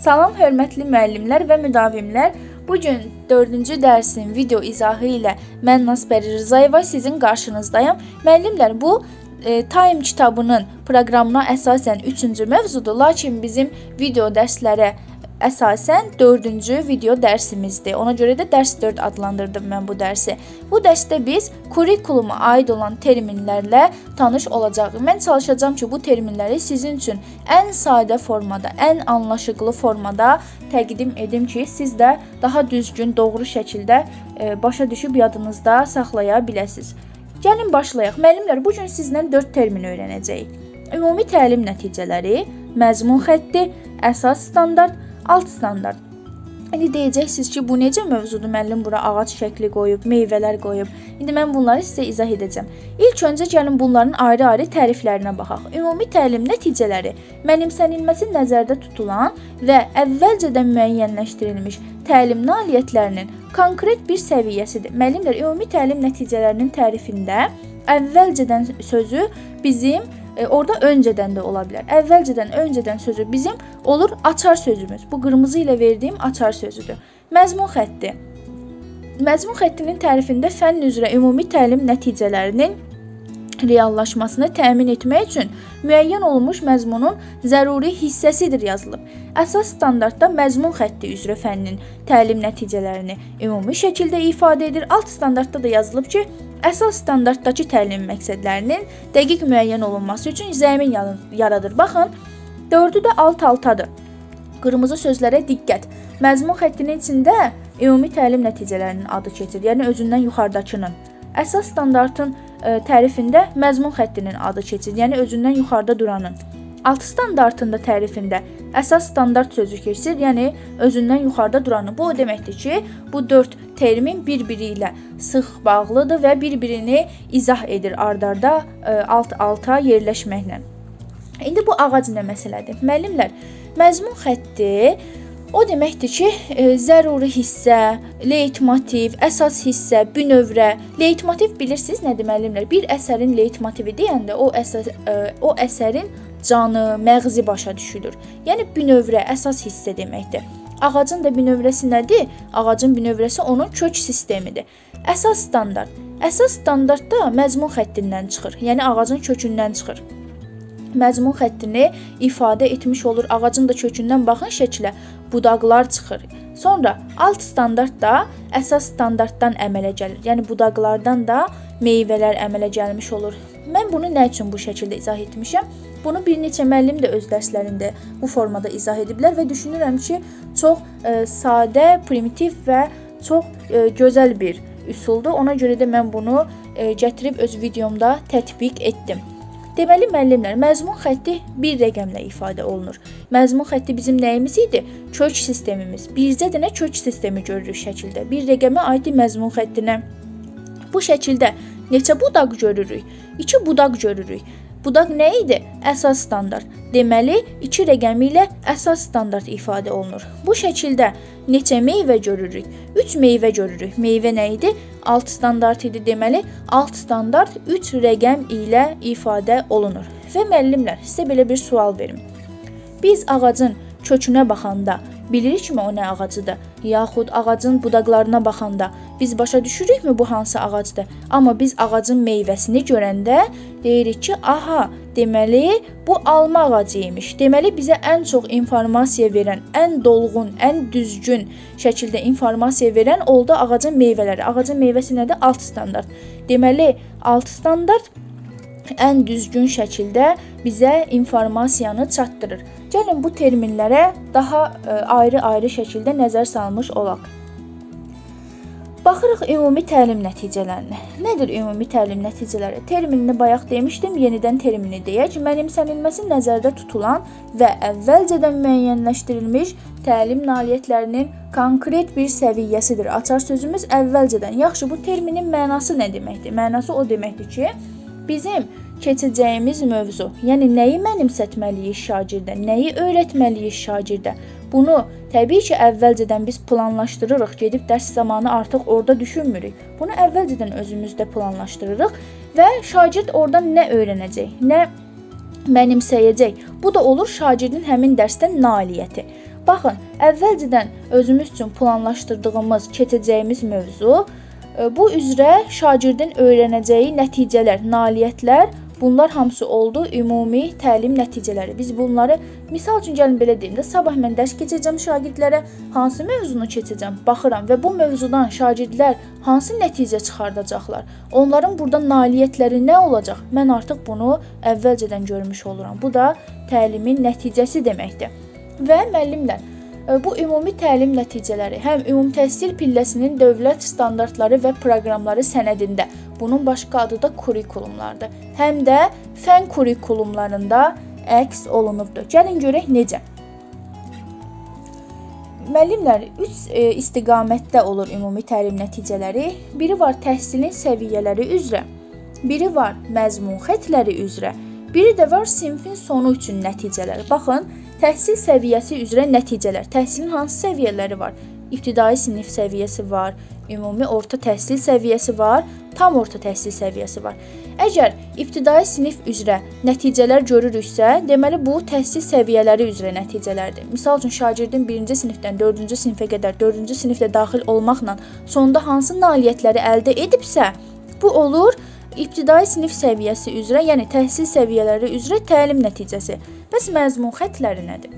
Salam hörmətli müəllimlər və müdavimlər. Bu gün 4-cü dərsin video izahı ilə mən Nasbəri Rzayeva sizin qarşınızdayam. Müəllimlər, bu e, Time kitabının proqramına əsasən 3-cü mövzudur, lakin bizim video dərslərə əsasən 4-cü video dərsimizdir. Ona görə də dərs 4 adlandırdım mən bu dərsi. Bu dərsdə biz kurikuluma aid olan terminlərlə tanış olacağıq. Mən çalışacağam ki, bu terminləri sizin üçün ən sadə formada, ən anlaşıqlı formada təqdim edim ki, siz də daha düzgün, doğru şəkildə e, başa düşüb yadınızda saxlaya biləsiniz. Gəlin başlayaq. Müəllimlər, bu gün sizlə 4 termin öyrənəcəyik. Ümumi təlim nəticələri, məzmun xətti, əsas standart, alt standart. İndi deyəcəksiniz ki, bu necə mövzudur? Müəllim bura ağac şəkli qoyub, meyvələr qoyub. İndi mən bunları sizə izah edəcəm. İlk öncə gəlin bunların ayrı-ayrı təriflərinə baxaq. Ümumi təlim nəticələri mənimsənilməsi nəzərdə tutulan və əvvəlcədən müəyyənləşdirilmiş təlim nailiyyətlərinin konkret bir səviyyəsidir. Müəllimlər, ümumi təlim nəticələrinin tərifində əvvəlcədən sözü bizim E, orada öncədən də ola bilər. Əvvəlcədən, öncədən sözü bizim olur açar sözümüz. Bu qırmızı ilə verdiyim açar sözüdür. Məzmun xətti. Məzmun xəttinin tərifində fənn üzrə ümumi təlim nəticələrinin reallaşmasını təmin etmək üçün müəyyən olunmuş məzmunun zəruri hissəsidir yazılıb. Əsas standartda məzmun xətti üzrə fənnin təlim nəticələrini ümumi şəkildə ifadə edir. Alt standartda da yazılıb ki, Əsas standartdakı təlim məqsədlərinin dəqiq müəyyən olunması üçün zəmin yaradır. Baxın, 4-ü də alt-altadır. Qırmızı sözlərə diqqət. Məzmun xəttinin içində ümumi təlim nəticələrinin adı keçir, yəni özündən yuxarıdakının. Əsas standartın tərifində məzmun xəttinin adı keçir, yəni özündən yuxarıda duranın. Alt standartında tərifində əsas standart sözü keçir, yəni özündən yuxarıda duranı. Bu o deməkdir ki, bu 4 termin bir-biri ilə sıx bağlıdır və bir-birini izah edir ardarda e, alt-alta yerləşməklə. İndi bu ağac nə məsələdir? Müəllimlər, məzmun xətti O deməkdir ki, e, zəruri hissə, leytmotiv, əsas hissə, bünövrə. Leytmotiv bilirsiniz nə deməliyimlər? Bir əsərin leytmotivi deyəndə o əsas e, o əsərin canı, məğzi başa düşülür. Yəni bünövrə, əsas hissə deməkdir. Ağacın da bünövrəsi nədir? Ağacın bünövrəsi onun kök sistemidir. Əsas standart. Əsas standartda məzmun xəttindən çıxır. Yəni ağacın kökündən çıxır məzmun xəttini ifadə etmiş olur. Ağacın da kökündən baxın şəklə budaqlar çıxır. Sonra alt standart da əsas standartdan əmələ gəlir. Yəni budaqlardan da meyvələr əmələ gəlmiş olur. Mən bunu nə üçün bu şəkildə izah etmişəm? Bunu bir neçə müəllim də öz dərslərində bu formada izah ediblər və düşünürəm ki, çox e, sadə, primitiv və çox e, gözəl bir üsuldur. Ona görə də mən bunu e, gətirib öz videomda tətbiq etdim. Deməli müəllimlər, məzmun xətti bir rəqəmlə ifadə olunur. Məzmun xətti bizim nəyimiz idi? Kök sistemimiz. Bircə dənə kök sistemi görürük şəkildə. Bir rəqəmə aid məzmun xəttinə bu şəkildə neçə budaq görürük? 2 budaq görürük. Budaq nə idi? Əsas standart. Deməli, 2 rəqəmi ilə əsas standart ifadə olunur. Bu şəkildə neçə meyvə görürük? 3 meyvə görürük. Meyvə nə idi? Alt standart idi. Deməli, alt standart 3 rəqəm ilə ifadə olunur. Və müəllimlər, sizə belə bir sual verim. Biz ağacın kökünə baxanda Bilirikmi o nə ağacıdır? Yaxud ağacın budaqlarına baxanda biz başa düşürükmü bu hansı ağacdır? Amma biz ağacın meyvəsini görəndə deyirik ki, aha, deməli bu alma ağacı imiş. Deməli bizə ən çox informasiya verən, ən dolğun, ən düzgün şəkildə informasiya verən oldu ağacın meyvələri. Ağacın meyvəsi nədir? Alt standart. Deməli, alt standart ən düzgün şəkildə bizə informasiyanı çatdırır. Gəlin bu terminlərə daha e, ayrı-ayrı şəkildə nəzər salmış olaq. Baxırıq ümumi təlim nəticələrinə. Nədir ümumi təlim nəticələri? Terminini bayaq demişdim, yenidən termini deyək. Mənimsənilməsi nəzərdə tutulan və əvvəlcədən müəyyənləşdirilmiş təlim nailiyyətlərinin konkret bir səviyyəsidir. Açar sözümüz əvvəlcədən. Yaxşı, bu terminin mənası nə deməkdir? Mənası o deməkdir ki, bizim keçəcəyimiz mövzu, yəni nəyi mənimsətməliyik şagirdə, nəyi öyrətməliyik şagirdə. Bunu təbii ki, əvvəlcədən biz planlaşdırırıq, gedib dərs zamanı artıq orada düşünmürük. Bunu əvvəlcədən özümüzdə planlaşdırırıq və şagird oradan nə öyrənəcək, nə mənimsəyəcək. Bu da olur şagirdin həmin dərsdən nailiyyəti. Baxın, əvvəlcədən özümüz üçün planlaşdırdığımız, keçəcəyimiz mövzu e, bu üzrə şagirdin öyrənəcəyi nəticələr, nailiyyətlər Bunlar hamısı oldu ümumi təlim nəticələri. Biz bunları misal üçün gəlin belə deyim də, sabah mən dərs keçəcəm şagirdlərə, hansı mövzunu keçəcəm, baxıram və bu mövzudan şagirdlər hansı nəticə çıxardacaqlar. Onların burada nailiyyətləri nə olacaq? Mən artıq bunu əvvəlcədən görmüş oluram. Bu da təlimin nəticəsi deməkdir. Və müəllimlər bu ümumi təlim nəticələri həm ümumi təhsil pilləsinin dövlət standartları və proqramları sənədində Bunun başqa adı da kurikulumlardır. Həm də fən kurikulumlarında əks olunubdur. Gəlin görək necə. Müəllimlər 3 e, istiqamətdə olur ümumi təlim nəticələri. Biri var təhsilin səviyyələri üzrə, biri var məzmun xəttləri üzrə, biri də var sinfin sonu üçün nəticələr. Baxın, təhsil səviyyəsi üzrə nəticələr. Təhsilin hansı səviyyələri var? İbtidai sinif səviyyəsi var, ümumi orta təhsil səviyyəsi var, tam orta təhsil səviyyəsi var. Əgər ibtidai sinif üzrə nəticələr görürüksə, deməli bu təhsil səviyyələri üzrə nəticələrdir. Məsəl üçün şagirdin 1-ci sinifdən 4-cü sinifə qədər 4-cü sinifdə daxil olmaqla sonda hansı nailiyyətləri əldə edibsə, bu olur ibtidai sinif səviyyəsi üzrə, yəni təhsil səviyyələri üzrə təlim nəticəsi. Bəs məzmun xəttləri nədir?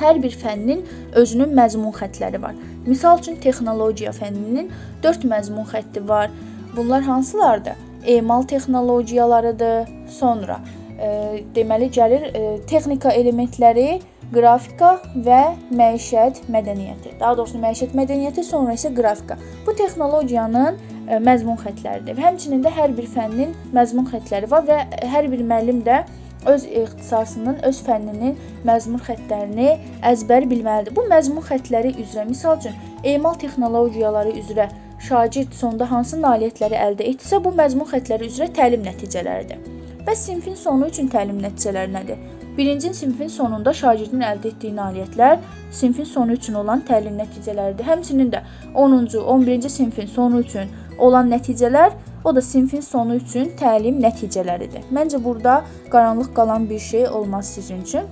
Hər bir fənnin özünün məzmun xəttləri var. Misal üçün texnologiya fənninin 4 məzmun xətti var. Bunlar hansılardır? Emal texnologiyalarıdır. Sonra e, deməli gəlir e, texnika elementləri, qrafika və məişət mədəniyyəti. Daha doğrusu məişət mədəniyyəti, sonra isə qrafika. Bu texnologiyanın e, məzmun xəttləridir. Həmçinin də hər bir fənnin məzmun xəttləri var və hər bir müəllim də öz ixtisasının, öz fənninin məzmun xəttlərini əzbər bilməlidir. Bu məzmun xəttləri üzrə, misal üçün, emal texnologiyaları üzrə şagird sonda hansı nailiyyətləri əldə etsə, bu məzmun xəttləri üzrə təlim nəticələridir. Bəs sinfin sonu üçün təlim nəticələri nədir? Birinci sinfin sonunda şagirdin əldə etdiyi nailiyyətlər sinfin sonu üçün olan təlim nəticələridir. Həmçinin də 10-cu, 11-ci sinfin sonu üçün olan nəticələr O da sinfin sonu üçün təlim nəticələridir. Məncə burada qaranlıq qalan bir şey olmaz sizin üçün.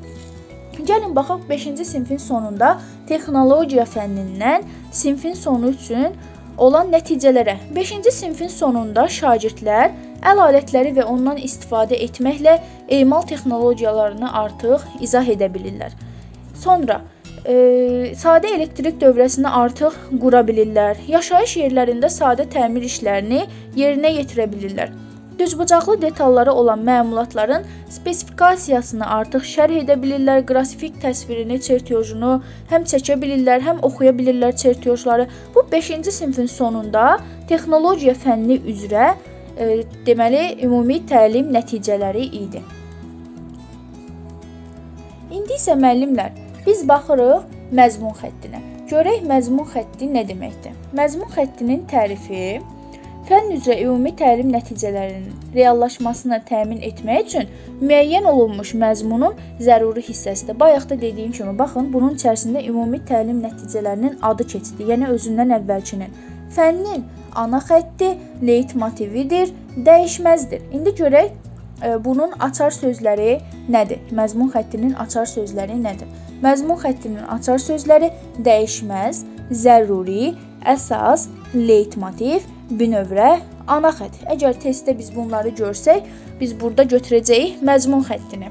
Gəlin baxaq 5-ci sinfin sonunda texnologiya fənnindən sinfin sonu üçün olan nəticələrə. 5-ci sinfin sonunda şagirdlər əl alətləri və ondan istifadə etməklə emal texnologiyalarını artıq izah edə bilirlər. Sonra e, sadə elektrik dövrəsini artıq qura bilirlər. Yaşayış yerlərində sadə təmir işlərini yerinə yetirə bilirlər. Düzbucaqlı detalları olan məmulatların spesifikasiyasını artıq şərh edə bilirlər, qrafik təsvirini, çertyojunu həm çəkə bilirlər, həm oxuya bilirlər çertyojları. Bu 5-ci sinfin sonunda texnologiya fənni üzrə e, deməli ümumi təlim nəticələri idi. İndi isə müəllimlər Biz baxırıq məzmun xəttinə. Görək məzmun xətti nə deməkdir? Məzmun xəttinin tərifi fənn üzrə ümumi təlim nəticələrinin reallaşmasını təmin etmək üçün müəyyən olunmuş məzmunun zəruri hissəsidir. Bayaq da dediyim kimi, baxın, bunun içərisində ümumi təlim nəticələrinin adı keçdi, yəni özündən əvvəlkinin. Fənnin ana xətti leytmotividir, dəyişməzdir. İndi görək bunun açar sözləri nədir? Məzmun xəttinin açar sözləri nədir? Məzmun xəttinin açar sözləri dəyişməz, zəruri, əsas, leytmotiv, bünövrə, ana xətt. Əgər testdə biz bunları görsək, biz burada götürəcəyik məzmun xəttini.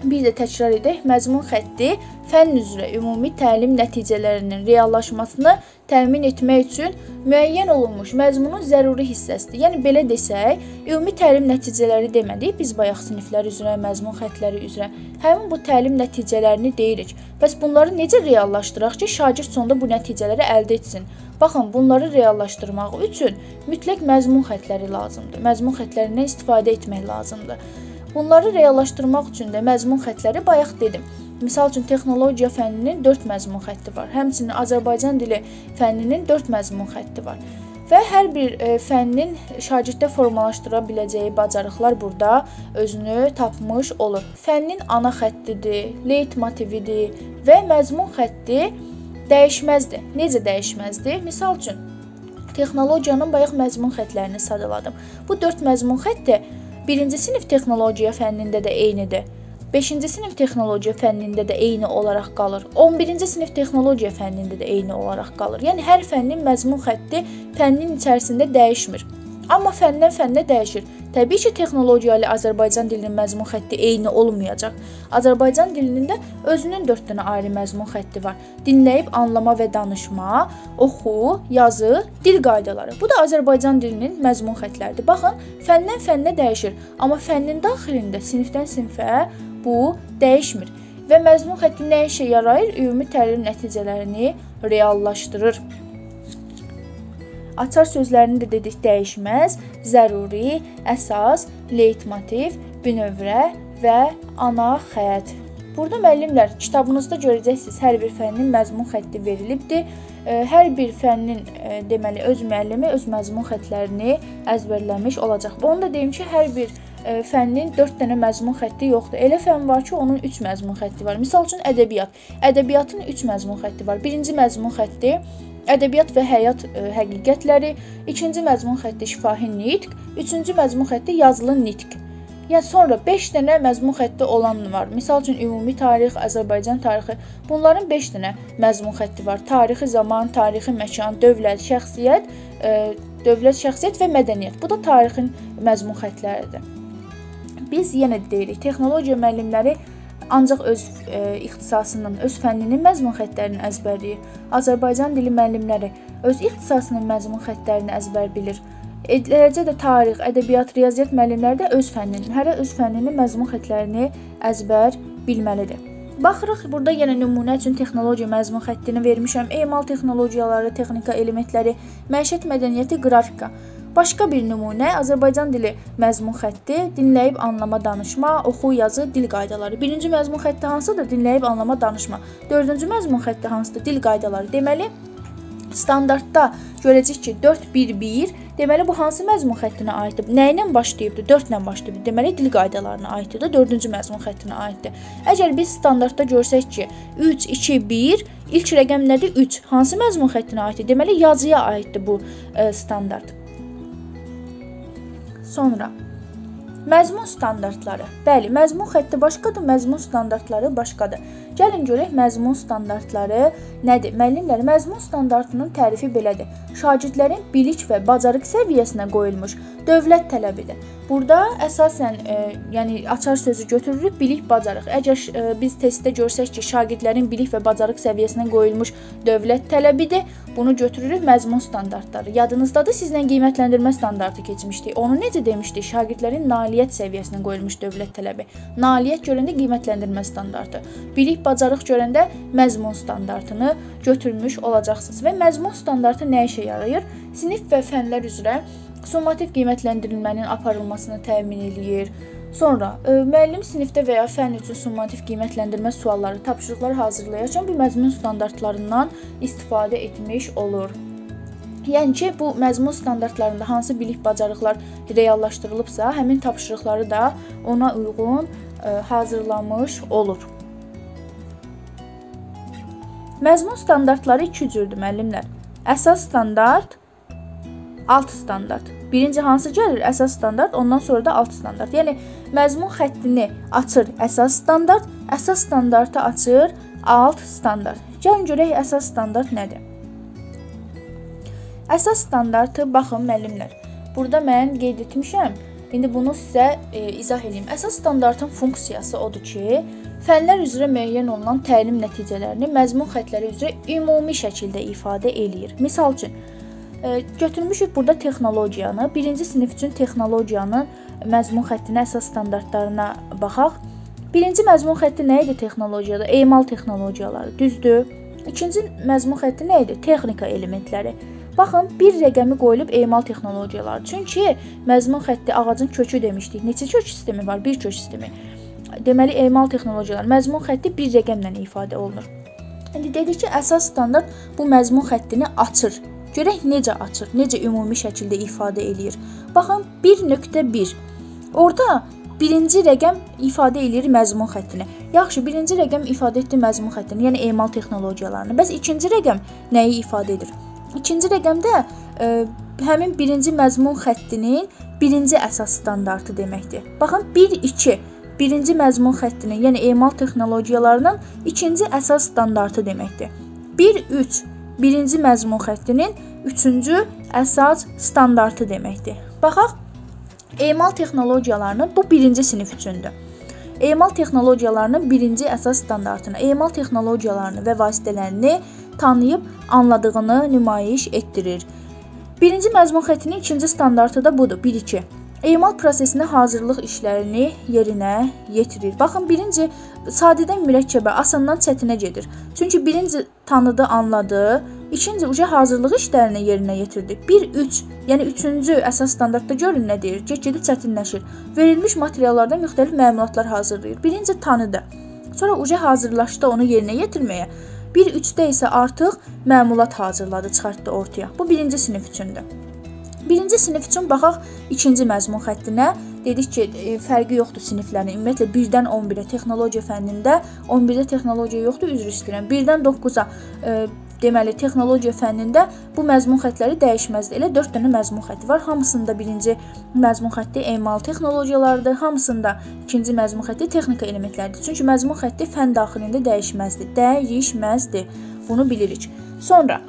Bir də təkrar edək. Məzmun xətti fənn üzrə ümumi təlim nəticələrinin reallaşmasını təmin etmək üçün müəyyən olunmuş məzmunun zəruri hissəsidir. Yəni belə desək, ümumi təlim nəticələri demədik, biz bayaq siniflər üzrə, məzmun xəttləri üzrə həmin bu təlim nəticələrini deyirik. Bəs bunları necə reallaşdıraq ki, şagird sonda bu nəticələri əldə etsin? Baxın, bunları reallaşdırmaq üçün mütləq məzmun xəttləri lazımdır. Məzmun xəttlərindən istifadə etmək lazımdır. Bunları reallaşdırmaq üçün də məzmun xəttləri bayaq dedim. Məsəl üçün texnologiya fənninin 4 məzmun xətti var. Həmçinin Azərbaycan dili fənninin 4 məzmun xətti var. Və hər bir e, fənnin şagirddə formalaşdıra biləcəyi bacarıqlar burada özünü tapmış olur. Fənnin ana xəttidir, leytmotividir və məzmun xətti dəyişməzdir. Necə dəyişməzdir? Məsəl üçün texnologiyanın bayaq məzmun xəttlərini sadaladım. Bu 4 məzmun xətti 1-ci sinif texnologiya fənnində də eynidir. 5-ci sinif texnologiya fənnində də eyni olaraq qalır. 11-ci sinif texnologiya fənnində də eyni olaraq qalır. Yəni hər fənnin məzmun xətti fənnin içərisində dəyişmir. Amma fəndən fənnə dəyişir. Təbii ki, texnologiya ilə Azərbaycan dilinin məzmun xətti eyni olmayacaq. Azərbaycan dilinin də özünün 4 dənə ayrı məzmun xətti var. Dinləyib anlama və danışma, oxu, yazı, dil qaydaları. Bu da Azərbaycan dilinin məzmun xəttləridir. Baxın, fəndən fənnə dəyişir, amma fənnin daxilində sinifdən sinifə bu dəyişmir və məzmun xətti nə işə yarayır? Ümumi təlim nəticələrini reallaşdırır. Açar sözlərini də dedik dəyişməz, zəruri, əsas, leytmotiv, bünövrə və ana xətt. Burada müəllimlər kitabınızda görəcəksiniz hər bir fənnin məzmun xətti verilibdir. Hər bir fənnin deməli öz müəllimi öz məzmun xəttlərini əzbərləmiş olacaq. Onu da deyim ki, hər bir fənnin 4 dənə məzmun xətti yoxdur. Elə fənn var ki, onun 3 məzmun xətti var. Məsəl üçün ədəbiyyat. Ədəbiyyatın 3 məzmun xətti var. Birinci məzmun xətti Ədəbiyyat və həyat ə, e, həqiqətləri, ikinci məzmun xətti şifahi nitq, üçüncü məzmun xətti yazılı nitq. Yəni sonra 5 dənə məzmun xətti olan var. Məsəl üçün ümumi tarix, Azərbaycan tarixi. Bunların 5 dənə məzmun xətti var. Tarixi zaman, tarixi məkan, dövlət, şəxsiyyət, ə, e, dövlət, şəxsiyyət və mədəniyyət. Bu da tarixin məzmun xəttləridir. Biz yenə deyirik, texnologiya müəllimləri ancaq öz e, ixtisasının, öz fənninin məzmun xəttlərini əzbərləyir. Azərbaycan dili müəllimləri öz ixtisasının məzmun xəttlərini əzbər bilir. Eləcə də tarix, ədəbiyyat, riyaziyyat müəllimləri də öz fənninin, hərə öz fənninin məzmun xəttlərini əzbər bilməlidir. Baxırıq, burada yenə nümunə üçün texnologiya məzmun xəttini vermişəm. Emal texnologiyaları, texnika elementləri, məişət mədəniyyəti, qrafika. Başqa bir nümunə Azərbaycan dili məzmun xətti, dinləyib anlama, danışma, oxu, yazı, dil qaydaları. Birinci məzmun xətti hansıdır? Dinləyib anlama, danışma. Dördüncü məzmun xətti hansıdır? Dil qaydaları. Deməli, standartda görəcəyik ki, 4-1-1 Deməli bu hansı məzmun xəttinə aiddir? Nə ilə başlayıbdı? 4 ilə başlayıbdı. Deməli dil qaydalarına aiddir. 4-cü məzmun xəttinə aiddir. Əgər biz standartda görsək ki, 3 2 1 ilk rəqəm nədir? 3. Hansı məzmun xəttinə aiddir? Deməli yazıya aiddir bu ə, e, standart. Sonra məzmun standartları. Bəli, məzmun xətti başqadır, məzmun standartları başqadır. Gəlin görək məzmun standartları nədir? Müəllimlər, məzmun standartının tərifi belədir. Şagirdlərin bilik və bacarıq səviyyəsinə qoyulmuş dövlət tələbidir. Burada əsasən, e, yəni açar sözü götürürük bilik, bacarıq. Əgər e, biz testdə görsək ki, şagirdlərin bilik və bacarıq səviyyəsinə qoyulmuş dövlət tələbidir, bunu götürürük məzmun standartları. Yadınızdadır, sizlə qiymətləndirmə standartı keçmişdik. Onu necə demişdik? Şagirdlərin nailiyyət səviyyəsinə qoyulmuş dövlət tələbi. Nailiyyət görəndə qiymətləndirmə standartı. Bilik, bacarıq görəndə məzmun standartını götürmüş olacaqsınız. Və məzmun standartı nə işə yarayır? Sinif və fənlər üzrə summativ qiymətləndirilmənin aparılmasını təmin eləyir. Sonra e, müəllim sinifdə və ya fənn üçün summativ qiymətləndirmə sualları, tapşırıqlar hazırlayarkən bu məzmun standartlarından istifadə etmiş olur. Yəni ki, bu məzmun standartlarında hansı bilik bacarıqlar reallaşdırılıbsa, həmin tapşırıqları da ona uyğun e, hazırlanmış olur. Məzmun standartları iki cürdür müəllimlər. Əsas standart, alt standart. Birinci hansı gəlir? Əsas standart, ondan sonra da alt standart. Yəni məzmun xəttini açır əsas standart, əsas standartı açır alt standart. Gəlin görək əsas standart nədir? Əsas standartı baxın müəllimlər. Burada mən qeyd etmişəm. İndi bunu sizə e, izah edeyim. Əsas standartın funksiyası odur ki, fənlər üzrə müəyyən olunan təlim nəticələrini məzmun xəttləri üzrə ümumi şəkildə ifadə eləyir. Məsəl üçün, e, götürmüşük burada texnologiyanı. 1-ci sinif üçün texnologiyanın məzmun xəttinə əsas standartlarına baxaq. Birinci məzmun xətti nə idi texnologiyada? Emal texnologiyaları, düzdür? İkinci məzmun xətti nə idi? Texnika elementləri. Baxın, bir rəqəmi qoyulub emal texnologiyaları. Çünki məzmun xətti ağacın kökü demişdik. Neçə kök sistemi var? Bir kök sistemi. Deməli, emal texnologiyaları məzmun xətti bir rəqəmlə ifadə olunur. İndi dedik ki, əsas standart bu məzmun xəttini açır. Görək necə açır, necə ümumi şəkildə ifadə eləyir. Baxın, 1.1. Orda birinci rəqəm ifadə eləyir məzmun xəttini. Yaxşı, birinci rəqəm ifadə etdi məzmun xəttini, yəni emal texnologiyalarını. Bəs ikinci rəqəm nəyi ifadə edir? İkinci rəqəmdə e, həmin birinci məzmun xəttinin birinci əsas standartı deməkdir. Baxın 1-2 birinci məzmun xəttinin, yəni emal texnologiyalarının ikinci əsas standartı deməkdir. 1-3 birinci məzmun xəttinin üçüncü əsas standartı deməkdir. Baxaq emal texnologiyalarının bu birinci sinif üçündür. Emal texnologiyalarının birinci əsas standartını, emal texnologiyalarını və vasitələrini tanıyıb anladığını nümayiş etdirir. Birinci məzmun xəttinin ikinci standartı da budur. 1-2. Emal prosesinə hazırlıq işlərini yerinə yetirir. Baxın, birinci sadədən mürəkkəbə, asandan çətinə gedir. Çünki birinci tanıdı, anladı, ikinci uca hazırlıq işlərini yerinə yetirdi. 1-3, yəni üçüncü əsas standartda görün nə deyir? Get-gedə çətinləşir. Verilmiş materiallardan müxtəlif məlumatlar hazırlayır. Birinci tanıdı. Sonra uca hazırlaşdı onu yerinə yetirməyə. 1-3-də isə artıq məmulat hazırladı, çıxartdı ortaya. Bu birinci sinif üçündür. Birinci sinif üçün baxaq ikinci məzmun xəttinə. Dedik ki, e, fərqi yoxdur siniflərin. Ümumiyyətlə 1-dən 11-ə texnologiya fənnində 11-də texnologiya yoxdur, üzr istəyirəm. 1-dən 9-a e, deməli texnologiya fənnində bu məzmun xəttləri dəyişməzdir. Elə 4 dənə məzmun xətti var. Hamısında birinci məzmun xətti emal texnologiyalarıdır, hamısında ikinci məzmun xətti texnika elementləridir. Çünki məzmun xətti fənn daxilində dəyişməzdir. Dəyişməzdir. Bunu bilirik. Sonra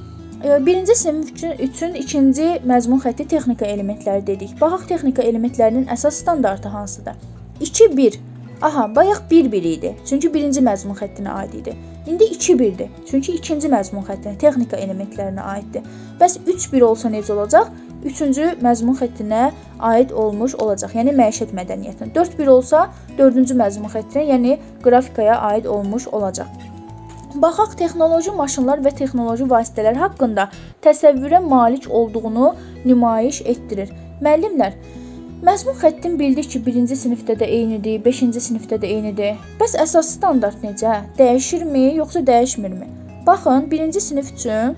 Birinci sinif üçün, ikinci məzmun xətti texnika elementləri dedik. Baxaq texnika elementlərinin əsas standartı hansıdır? 2-1. Aha, bayaq 1-1 idi. Çünki birinci məzmun xəttinə aid idi. İndi 2-1-dir. Çünki ikinci məzmun xəttinə, texnika elementlərinə aiddir. Bəs 3-1 olsa necə olacaq? Üçüncü məzmun xəttinə aid olmuş olacaq. Yəni məişət mədəniyyətinə. 4-1 olsa, dördüncü məzmun xəttinə, yəni qrafikaya aid olmuş olacaq. Baxaq texnoloji maşınlar və texnoloji vasitələr haqqında təsəvvürə malik olduğunu nümayiş etdirir. Müəllimlər, məzmun xəttin bildik ki, 1-ci sinifdə də eynidir, 5-ci sinifdə də eynidir. Bəs əsas standart necə? Dəyişirmi, yoxsa dəyişmirmi? Baxın, 1-ci sinif üçün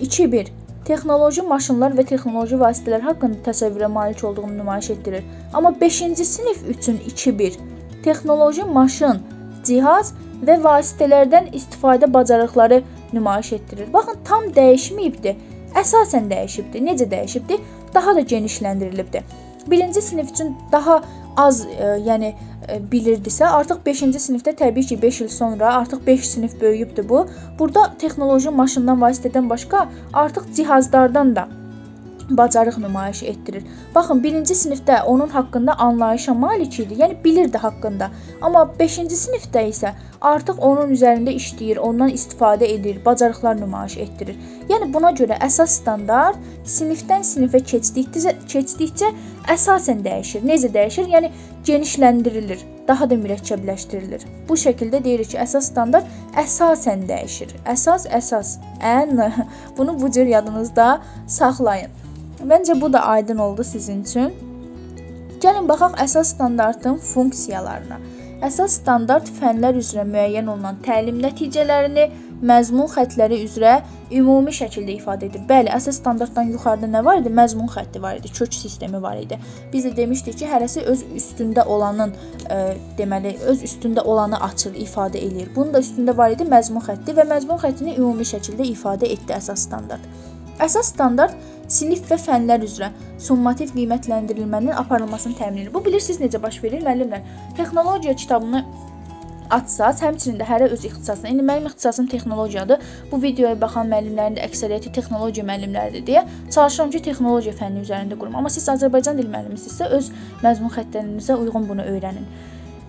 2-1 texnoloji maşınlar və texnoloji vasitələr haqqında təsəvvürə malik olduğunu nümayiş etdirir. Amma 5-ci sinif üçün 2-1 texnoloji maşın, cihaz və vasitələrdən istifadə bacarıqları nümayiş etdirir. Baxın, tam dəyişməyibdi. Əsasən dəyişibdi. Necə dəyişibdi? Daha da genişləndirilibdi. 1-ci sinif üçün daha az, e, yəni e, bilirdisə, artıq 5-ci sinifdə təbii ki, 5 il sonra artıq 5 sinif böyüyübdü bu. Burada texnoloji maşından, vasitədən başqa artıq cihazlardan da bacarıq nümayiş etdirir. Baxın, 1-ci sinifdə onun haqqında anlayışa malik idi, yəni bilirdi haqqında. Amma 5-ci sinifdə isə artıq onun üzərində işləyir, ondan istifadə edir, bacarıqlar nümayiş etdirir. Yəni buna görə əsas standart sinifdən sinifə keçdikcə keçdikcə əsasən dəyişir. Necə dəyişir? Yəni genişləndirilir, daha da mürəkkəbləşdirilir. Bu şəkildə deyirik ki, əsas standart əsasən dəyişir. Əsas, əsas, ən bunu bu cür yadınızda saxlayın. Məncə bu da aydın oldu sizin üçün. Gəlin baxaq əsas standartın funksiyalarına. Əsas standart fənlər üzrə müəyyən olunan təlim nəticələrini məzmun xəttləri üzrə ümumi şəkildə ifadə edir. Bəli, əsas standartdan yuxarıda nə var idi? Məzmun xətti var idi, kök sistemi var idi. Biz də demişdik ki, hərəsi öz üstündə olanın, e, deməli, öz üstündə olanı açır, ifadə eləyir. Bunun da üstündə var idi məzmun xətti və məzmun xəttini ümumi şəkildə ifadə etdi əsas standart. Əsas standart sinif və fənlər üzrə summativ qiymətləndirilmənin aparılmasını təmin edir. Bu bilirsiniz necə baş verir müəllimlər? Texnologiya kitabını açsaz, həmçinin də hərə öz ixtisasına. İndi mənim ixtisasım texnologiyadır. Bu videoya baxan müəllimlərin də əksəriyyəti texnologiya müəllimləridir deyə çalışıram ki, texnologiya fənni üzərində qurum. Amma siz Azərbaycan dil müəllimisinizsə öz məzmun xəttlərinizə uyğun bunu öyrənin.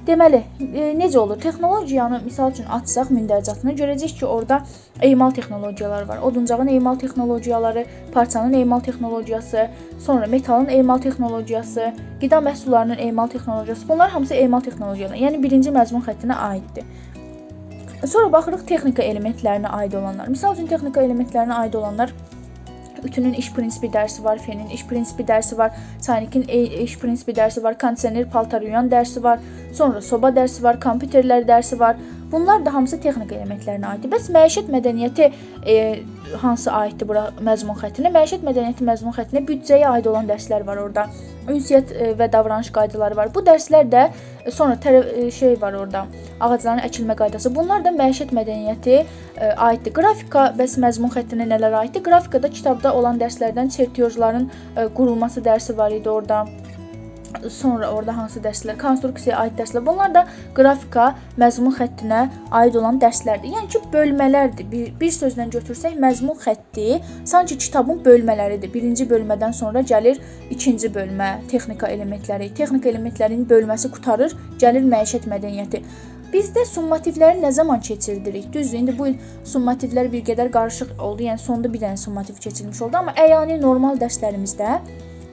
Deməli, e, necə olur? Texnologiyanı misal üçün açsaq mündərcatını görəcəyik ki, orada emal texnologiyaları var. Oduncağın emal texnologiyaları, parçanın emal texnologiyası, sonra metalın emal texnologiyası, qida məhsullarının emal texnologiyası. Bunlar hamısı emal texnologiyaları. Yəni birinci məzmun xəttinə aiddir. Sonra baxırıq texnika elementlərinə aid olanlar. Misal üçün texnika elementlərinə aid olanlar Ütünün iş prinsipi dərsi var, fenin iş prinsipi dərsi var, sanikin iş prinsipi dərsi var, kondisioner paltar yuyan dərsi var. Sonra soba dərsi var, kompüterlər dərsi var. Bunlar da hamısı texnika elementlərinə aiddir. Bəs məişət mədəniyyəti e, hansı aiddir bura məzmun xəttinə? Məişət mədəniyyəti məzmun xəttinə büdcəyə aid olan dərslər var orada. Ünsiyyət e, və davranış qaydaları var. Bu dərslər də sonra tərə, e, şey var orada. Ağacların əkilmə qaydası. Bunlar da məişət mədəniyyəti e, aiddir. Qrafika bəs məzmun xəttinə nələr aiddir? Qrafikada kitabda olan dərslərdən çertyojların e, qurulması dərsi var idi orada sonra orada hansı dərslər, konstruksiyaya aid dərslər. Bunlar da qrafika, məzmun xəttinə aid olan dərslərdir. Yəni ki, bölmələrdir. Bir, bir sözlə götürsək, məzmun xətti sanki kitabın bölmələridir. Birinci bölmədən sonra gəlir ikinci bölmə, texnika elementləri. Texnika elementlərinin bölməsi qutarır, gəlir məişət mədəniyyəti. Bizdə summativləri nə zaman keçirdirik? Düzdür, indi bu il summativlər bir qədər qarışıq oldu. Yəni sonda bir dənə summativ keçirilmiş oldu, amma əyani normal dərslərimizdə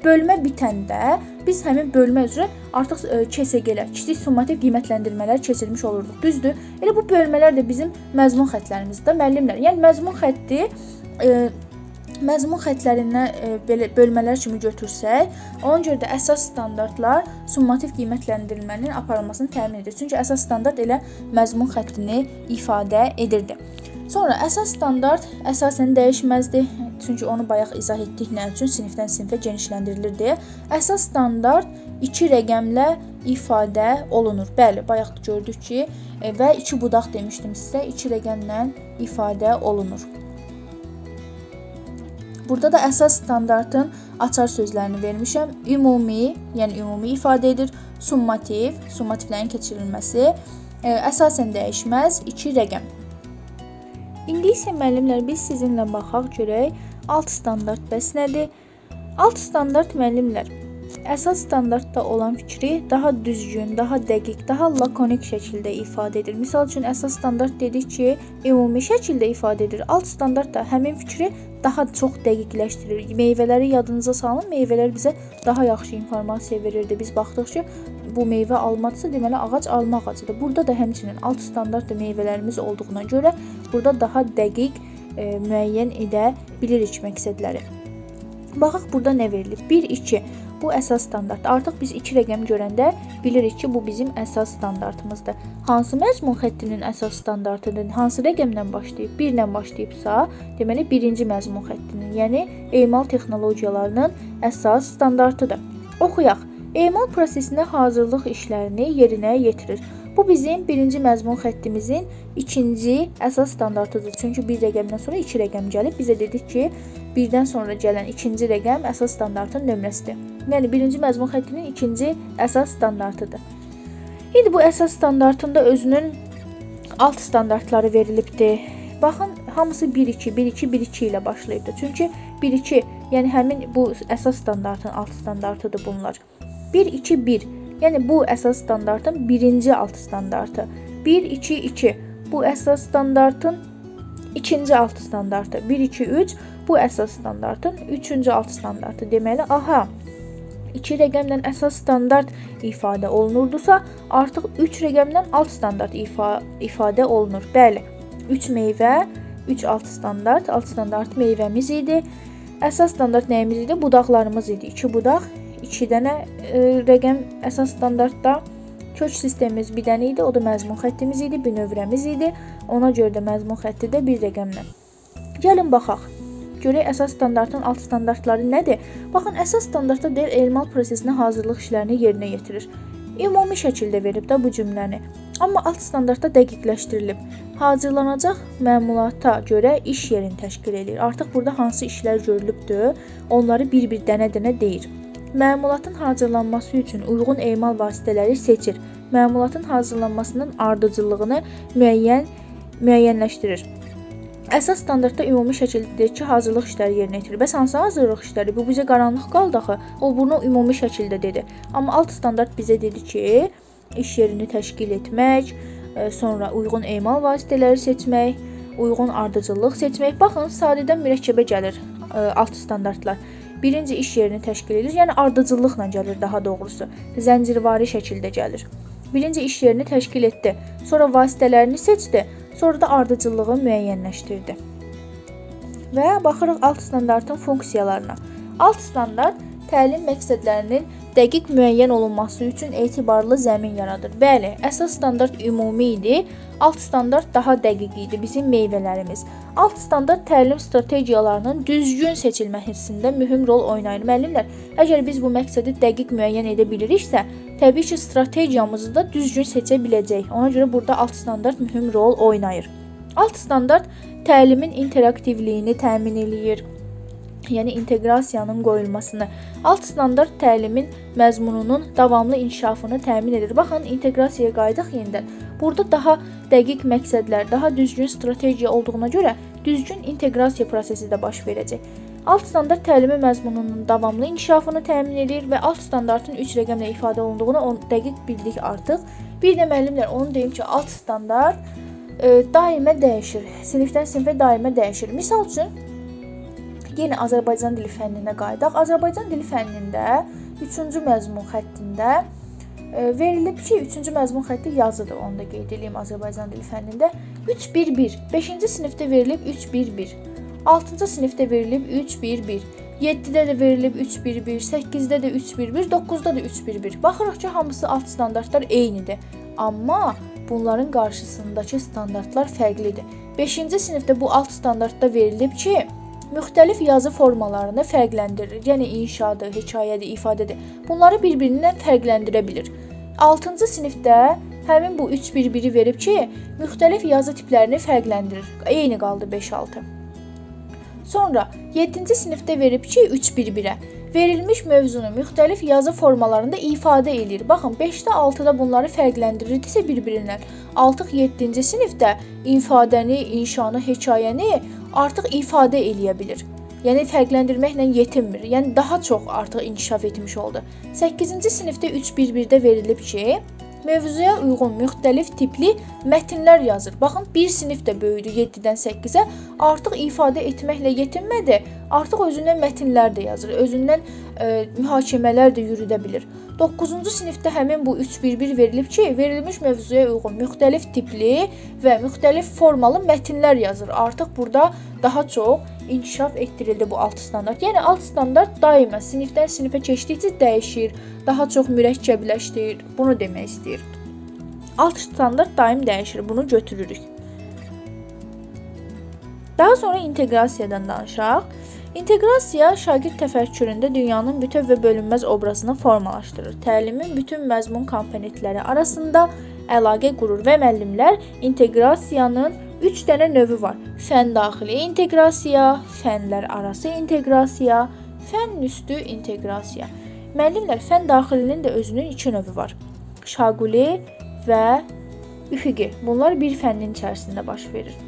Bölmə bitəndə biz həmin bölmə üzrə artıq e, KSG-lər, kiçik summativ qiymətləndirmələr keçirmiş olurduq. Düzdür? Elə bu bölmələr də bizim məzmun xəttlərimizdə müəllimlər. Yəni məzmun xətti e, məzmun xəttlərindən e, belə bölmələr kimi götürsək, ona görə də əsas standartlar summativ qiymətləndirmənin aparılmasını təmin edir. Çünki əsas standart elə məzmun xəttini ifadə edirdi. Sonra əsas standart əsasən dəyişməzdir. Çünki onu bayaq izah etdik nə üçün sinifdən sinifə genişləndirilir deyə. Əsas standart 2 rəqəmlə ifadə olunur. Bəli, bayaq gördük ki, e, və 2 budaq demişdim sizə, 2 rəqəmlə ifadə olunur. Burada da əsas standartın açar sözlərini vermişəm. Ümumi, yəni ümumi ifadə edir. Summativ, summativlərin keçirilməsi, e, əsasən dəyişməz 2 rəqəm. İndi isə müəllimlər biz sizinlə baxaq görək alt standart bəs nədir? Alt standart müəllimlər əsas standartda olan fikri daha düzgün, daha dəqiq, daha lakonik şəkildə ifadə edir. Məsəl üçün əsas standart dedik ki, ümumi şəkildə ifadə edir. Alt standart da həmin fikri daha çox dəqiqləşdirir. Meyvələri yadınıza salın. Meyvələr bizə daha yaxşı informasiya verirdi. Biz baxdıq ki, bu meyvə almadırsa, deməli ağac alma ağacıdır. Burada da həmçinin alt standartda meyvələrimiz olduğuna görə burada daha dəqiq e, müəyyən edə bilirik məqsədləri. Baxaq burada nə verilib? 1 2 Bu əsas standart. Artıq biz 2 rəqəm görəndə bilirik ki, bu bizim əsas standartımızdır. Hansı məzmun xəttinin əsas standartıdır? Hansı rəqəmdən başlayıb? 1 ilə başlayıbsa, deməli birinci məzmun xəttinin, yəni emal texnologiyalarının əsas standartıdır. Oxuyaq. Emal prosesinə hazırlıq işlərini yerinə yetirir. Bu bizim birinci məzmun xəttimizin ikinci əsas standartıdır. Çünki bir rəqəmdən sonra 2 rəqəm gəlib. Bizə dedik ki, birdən sonra gələn ikinci rəqəm əsas standartın nömrəsidir. Yəni birinci məzmun xəttinin ikinci əsas standartıdır. İndi bu əsas standartında özünün alt standartları verilibdi. Baxın, hamısı 1-2, 1-2, 1-2 ilə başlayıbdı. Çünki 1-2, yəni həmin bu əsas standartın alt standartıdır bunlar. 1-2-1 Yəni bu əsas standartın birinci alt standartı. 1 2 2 bu əsas standartın ikinci alt standartı. 1 2 3 bu əsas standartın üçüncü alt standartı. Deməli, aha 2 rəqəmdən əsas standart ifadə olunurdusa, artıq 3 rəqəmdən alt standart ifa ifadə olunur. Bəli, 3 meyvə, 3 alt standart, alt standart meyvəmiz idi. Əsas standart nəyimiz idi? Budaqlarımız idi. 2 budaq, 2 dənə e, rəqəm əsas standartda kök sistemimiz bir dənə idi, o da məzmun xəttimiz idi, bünövrəmiz idi. Ona görə də məzmun xətti də bir rəqəmlə. Gəlin baxaq. Görək əsas standartın alt standartları nədir? Baxın, əsas standartda deyir emal prosesinə hazırlıq işlərini yerinə yetirir. Ümumi şəkildə verib də bu cümləni. Amma alt standartda dəqiqləşdirilib. Hazırlanacaq məmulata görə iş yerini təşkil edir. Artıq burada hansı işlər görülübdür, onları bir-bir dənə-dənə deyir. Məmulatın hazırlanması üçün uyğun emal vasitələri seçir. Məmulatın hazırlanmasının ardıcıllığını müəyyən müəyyənləşdirir. Əsas standartda ümumi şəkildə ki, hazırlıq işləri yerinə yetirir. Bəs hansı hazırlıq işləri? Bu bizə qaranlıq qaldı axı. O bunu ümumi şəkildə dedi. Amma alt standart bizə dedi ki, iş yerini təşkil etmək, e, sonra uyğun emal vasitələri seçmək, uyğun ardıcıllıq seçmək. Baxın, sadədən mürəkkəbə gəlir e, alt standartlar. Birinci iş yerini təşkil edir, yəni ardıcıllıqla gəlir daha doğrusu. Zəncirvari şəkildə gəlir. Birinci iş yerini təşkil etdi, sonra vasitələrini seçdi, sonra da ardıcıllığı müəyyənləşdirdi. Və baxırıq alt standartın funksiyalarına. Alt standart təlim məqsədlərinin dəqiq müəyyən olunması üçün etibarlı zəmin yaradır. Bəli, əsas standart ümumi idi, alt standart daha dəqiq idi bizim meyvələrimiz. Alt standart təlim strategiyalarının düzgün seçilmə hissində mühüm rol oynayır. Müəllimlər, əgər biz bu məqsədi dəqiq müəyyən edə biliriksə, təbii ki, strategiyamızı da düzgün seçə biləcəyik. Ona görə burada alt standart mühüm rol oynayır. Alt standart təlimin interaktivliyini təmin eləyir yəni inteqrasiyanın qoyulmasını, alt standart təlimin məzmununun davamlı inkişafını təmin edir. Baxın, inteqrasiyaya qayıdaq yenidən. Burada daha dəqiq məqsədlər, daha düzgün strategiya olduğuna görə düzgün inteqrasiya prosesi də baş verəcək. Alt standart təlimi məzmununun davamlı inkişafını təmin edir və alt standartın 3 rəqəmlə ifadə olunduğunu on dəqiq bildik artıq. Bir də müəllimlər onu deyim ki, alt standart e, daimə dəyişir. Sinifdən sinifə daimə dəyişir. Məsəl üçün Yenə Azərbaycan dili fənninə qayıdaq. Azərbaycan dili fənnində 3-cü məzmun xəttində e, verilib ki, 3-cü məzmun xətti yazıdır. Onu da qeyd edeyim Azərbaycan dili fənnində 3-1-1. 5-ci sinifdə verilib 3-1-1. 6-cı sinifdə verilib 3-1-1. 7-də də verilib 3-1-1, 8-də də 3-1-1, 9-da da 3-1-1. Baxırıq ki, hamısı alt standartlar eynidir. Amma bunların qarşısındakı standartlar fərqlidir. 5-ci sinifdə bu alt standartda verilib ki, müxtəlif yazı formalarını fərqləndirir. Yəni inşadır, hekayədir, ifadədir. Bunları bir-birindən fərqləndirə bilir. 6-cı sinifdə həmin bu 3 bir-biri verib ki, müxtəlif yazı tiplərini fərqləndirir. Eyni qaldı 5-6. Sonra 7-ci sinifdə verib ki, 3 bir-birə verilmiş mövzunu müxtəlif yazı formalarında ifadə eləyir. Baxın, 5-də 6-da bunları fərqləndirirdisə bir-birindən. Artıq 7-ci sinifdə ifadəni, inşanı, hekayəni artıq ifadə eləyə bilir. Yəni fərqləndirməklə yetinmir. Yəni daha çox artıq inkişaf etmiş oldu. 8-ci sinifdə 3 bir-birdə verilib ki, mövzuya uyğun müxtəlif tipli mətnlər yazır. Baxın, bir sinif də böyüdü 7-dən 8-ə. Artıq ifadə etməklə yetinmədi, artıq özündən mətnlər də yazır. Özündən e, mühakimələr də yürüdə bilir. 9-cu sinifdə həmin bu 3-1-1 verilib ki, verilmiş mövzuya uyğun müxtəlif tipli və müxtəlif formalı mətnlər yazır. Artıq burada daha çox inkişaf etdirildi bu alt standart. Yəni alt standart daima sinifdən sinifə keçdikcə dəyişir, daha çox mürəkkəbləşdir. Bunu demək istəyir. Alt standart daim dəyişir. Bunu götürürük. Daha sonra inteqrasiyadan danışaq. İnteqrasiya şagird təfəkküründə dünyanın bütöv və bölünməz obrazını formalaşdırır. Təlimin bütün məzmun komponentləri arasında əlaqə qurur və müəllimlər inteqrasiyanın 3 dənə növü var. Fən daxili inteqrasiya, fənlər arası inteqrasiya, fən üstü inteqrasiya. Müəllimlər fən daxilinin də özünün 2 növü var. Şaquli və üfüqi. Bunlar bir fənnin içərisində baş verir.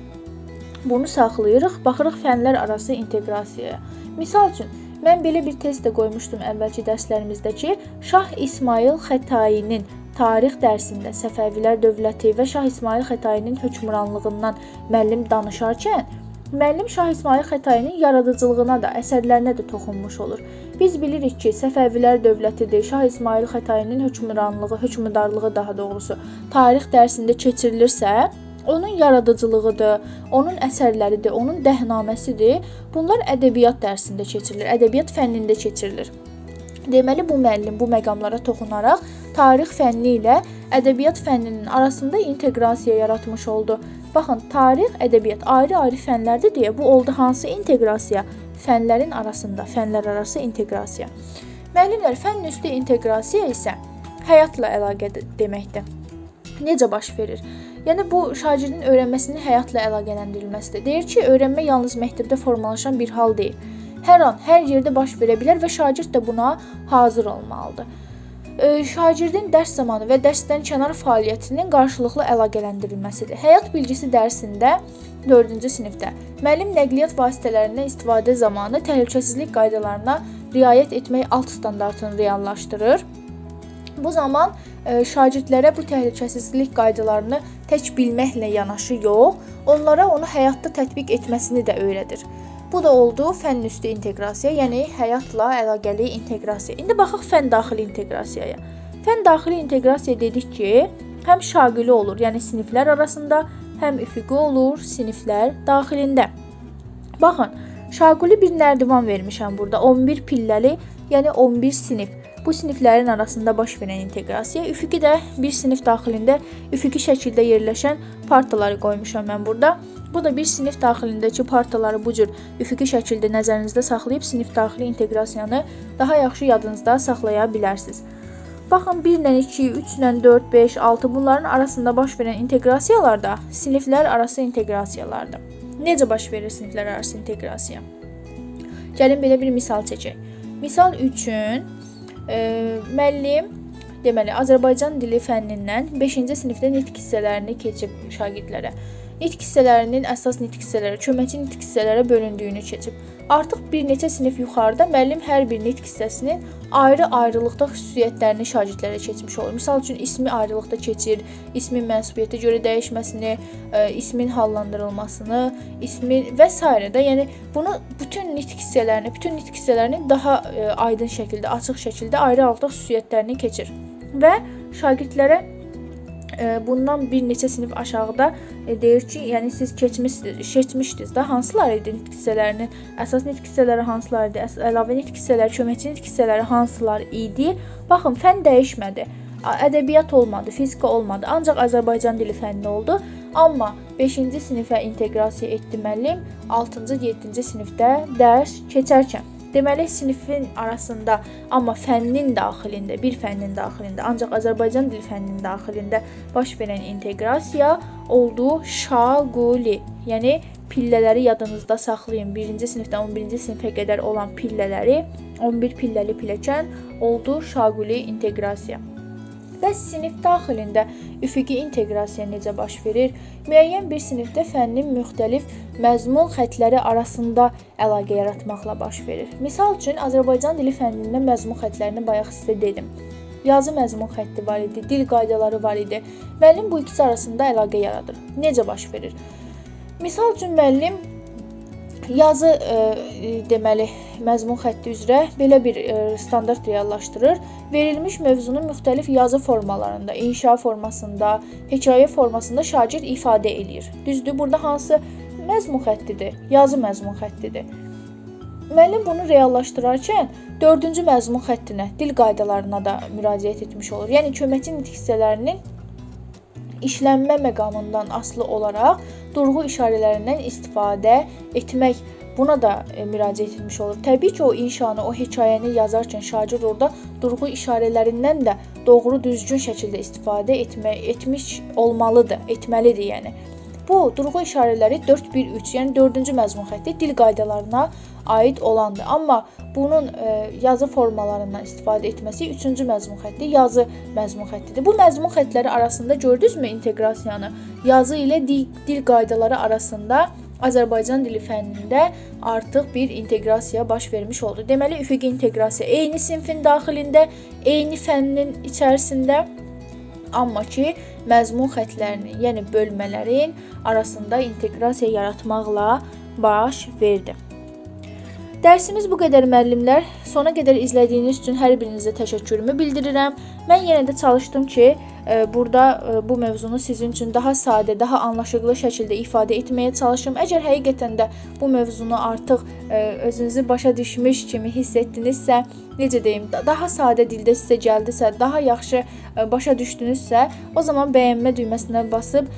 Bunu saxlayırıq, baxırıq fənlər arası inteqrasiyaya. Misal üçün, mən belə bir test də qoymuşdum əvvəlki dərslərimizdə ki, Şah İsmayıl Xətainin tarix dərsində Səfəvilər dövləti və Şah İsmayıl Xətainin hökmranlığından müəllim danışarkən Müəllim Şah İsmayıl Xətainin yaradıcılığına da, əsərlərinə də toxunmuş olur. Biz bilirik ki, Səfəvilər dövlətidir, Şah İsmayıl Xətainin hökmranlığı, hökmdarlığı daha doğrusu tarix dərsində keçirilirsə, onun yaradıcılığıdır, onun əsərləridir, onun dəhnaməsidir. Bunlar ədəbiyyat dərsində keçirilir, ədəbiyyat fənnində keçirilir. Deməli bu müəllim bu məqamlara toxunaraq tarix fənni ilə ədəbiyyat fənninin arasında inteqrasiya yaratmış oldu. Baxın, tarix, ədəbiyyat ayrı-ayrı fənlərdir deyə bu oldu hansı inteqrasiya? Fənlərin arasında, fənlər arası inteqrasiya. Müəllimlər, fənn üstü inteqrasiya isə həyatla əlaqə deməkdir. Necə baş verir? Yəni bu şagirdin öyrənməsinin həyatla əlaqələndirilməsidir. Deyir ki, öyrənmə yalnız məktəbdə formalaşan bir hal deyil. Hər an, hər yerdə baş verə bilər və şagird də buna hazır olmalıdır. Şagirdin dərs zamanı və dərsdən kənar fəaliyyətinin qarşılıqlı əlaqələndirilməsidir. Həyat bilgisi dərsində 4-cü sinifdə müəllim nəqliyyat vasitələrindən istifadə zamanı təhlükəsizlik qaydalarına riayət etmək alt standartını reallaşdırır. Bu zaman şagirdlərə bu təhlükəsizlik qaydalarını tək bilməklə yanaşı yox, onlara onu həyatda tətbiq etməsini də öyrədir. Bu da oldu fənn üstü inteqrasiya, yəni həyatla əlaqəli inteqrasiya. İndi baxaq fənn daxili inteqrasiyaya. Fənn daxili inteqrasiya dedik ki, həm şaqili olur, yəni siniflər arasında, həm üfüqi olur, siniflər daxilində. Baxın, şaquli bir nərdivan vermişəm burada. 11 pilləli, yəni 11 sinif. Bu siniflərin arasında baş verən inteqrasiya. Üfüqi də bir sinif daxilində üfüqi şəkildə yerləşən partaları qoymuşam mən burada. Bu da bir sinif daxilindəki partaları bu cür üfüqi şəkildə nəzərinizdə saxlayıb sinif daxili inteqrasiyanı daha yaxşı yadınızda saxlaya bilərsiniz. Baxın 1 ilə 2, 3 ilə 4, 5, 6 bunların arasında baş verən inteqrasiyalar da siniflər arası inteqrasiyalardır. Necə baş verir siniflər arası inteqrasiya? Gəlin belə bir misal çəkək. Misal üçün müəllim deməli Azərbaycan dili fənnindən 5-ci sinifdə nitq hissələrini keçib şagirdlərə. Nitq hissələrinin əsas nitq hissələri, köməkçi nitq hissələrə bölündüyünü keçib. Artıq bir neçə sinif yuxarıda müəllim hər bir nitq hissəsinin ayrı-ayrılıqda xüsusiyyətlərini şagirdlərə keçmiş olur. Məsəl üçün ismi ayrılıqda keçir, ismin mənsubiyyətə görə dəyişməsini, ə, ismin hallandırılmasını, ismin və s. də, yəni bunu bütün nitq hissələrini, bütün nitq hissələrini daha ə, aydın şəkildə, açıq şəkildə ayrı-ayrılıqda xüsusiyyətlərini keçir və şagirdlərə bundan bir neçə sinif aşağıda e, deyir ki, yəni siz keçmisiniz, keçmişdiniz də hansılar idi nitq hissələrinin əsas nitq hissələri hansılar idi, əlavə nitq hissələri, köməkçi nitq hissələri hansılar idi? Baxın, fənn dəyişmədi. Ədəbiyyat olmadı, fizika olmadı, ancaq Azərbaycan dili fənni oldu. Amma 5-ci sinifə inteqrasiya etdi müəllim, 6-cı, 7-ci sinifdə dərs keçərkən Deməli sinifin arasında, amma fənnin daxilində, bir fənnin daxilində, ancaq Azərbaycan dil fənninin daxilində baş verən inteqrasiya oldu şaquli. Yəni pillələri yadınızda saxlayın. 1-ci sinifdən 11-ci sinifə qədər olan pillələri 11 pilləli pilləkən oldu şaquli inteqrasiya. Bəs sinif daxilində üfüqi inteqrasiya necə baş verir? Müəyyən bir sinifdə fənnin müxtəlif məzmun xəttləri arasında əlaqə yaratmaqla baş verir. Misal üçün Azərbaycan dili fənnində məzmun xəttlərini bayaq sizə dedim. Yazı məzmun xətti var idi, dil qaydaları var idi. Müəllim bu ikisi arasında əlaqə yaradır. Necə baş verir? Misal üçün müəllim yazı ə, e, deməli məzmun xətti üzrə belə bir ə, e, standart reallaşdırır. Verilmiş mövzunun müxtəlif yazı formalarında, inşa formasında, hekayə formasında şagird ifadə eləyir. Düzdür? Burada hansı məzmun xəttidir? Yazı məzmun xəttidir. Müəllim bunu reallaşdırarkən 4-cü məzmun xəttinə, dil qaydalarına da müraciət etmiş olur. Yəni köməkçi nitq hissələrinin işlənmə məqamından asılı olaraq durğu işarələrindən istifadə etmək buna da e, müraciət etmiş olur. Təbii ki, o inşanı, o hekayəni yazarkən şagird orada durğu işarələrindən də doğru düzgün şəkildə istifadə etmək etmiş olmalıdır, etməlidir, yəni. Bu durğu işarələri 4-1-3, yəni 4-cü məzmun xətti dil qaydalarına aid olandır. Amma bunun e, yazı formalarından istifadə etməsi 3-cü məzmun xətti yazı məzmun xəttidir. Bu məzmun xəttləri arasında gördünüzmü inteqrasiyanı? Yazı ilə dil, dil qaydaları arasında Azərbaycan dili fənnində artıq bir inteqrasiya baş vermiş oldu. Deməli, üfüqi inteqrasiya eyni sinfin daxilində, eyni fənnin içərisində amma ki, məzmun xəttlərinin, yəni bölmələrin arasında inteqrasiya yaratmaqla baş verdi. Dərsimiz bu qədər müəllimlər. Sona qədər izlədiyiniz üçün hər birinizə təşəkkürümü bildirirəm. Mən yenə də çalışdım ki, e, burada e, bu mövzunu sizin üçün daha sadə, daha anlaşılır şəkildə ifadə etməyə çalışım. Əgər həqiqətən də bu mövzunu artıq e, özünüzü başa düşmüş kimi hiss etdinizsə, necə deyim, daha sadə dildə sizə gəldisə, daha yaxşı başa düşdünüzsə, o zaman bəyənmə düyməsinə basıb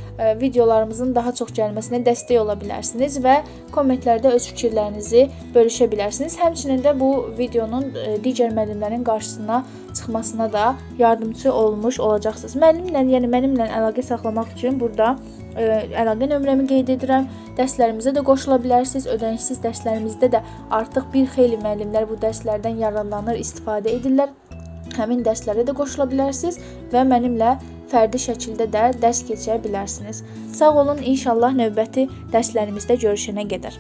videolarımızın daha çox gəlməsinə dəstək ola bilərsiniz və kommentlərdə öz fikirlərinizi bölüşə bilərsiniz. Həmçinin də bu videonun digər müəllimlərin qarşısına çıxmasına da yardımçı olmuş olacaqsınız. Müəllimlə, yəni mənimlə əlaqə saxlamaq üçün burada əlaqə nömrəmi qeyd edirəm. Dərslərimizə də qoşula bilərsiniz. Ödənişsiz dərslərimizdə də artıq bir xeyli müəllimlər bu dərslərdən yararlanır, istifadə edirlər. Həmin dərslərə də qoşula bilərsiniz və mənimlə fərdi şəkildə də dərs keçirə bilərsiniz. Sağ olun, inşallah növbəti dərslərimizdə görüşənə qədər.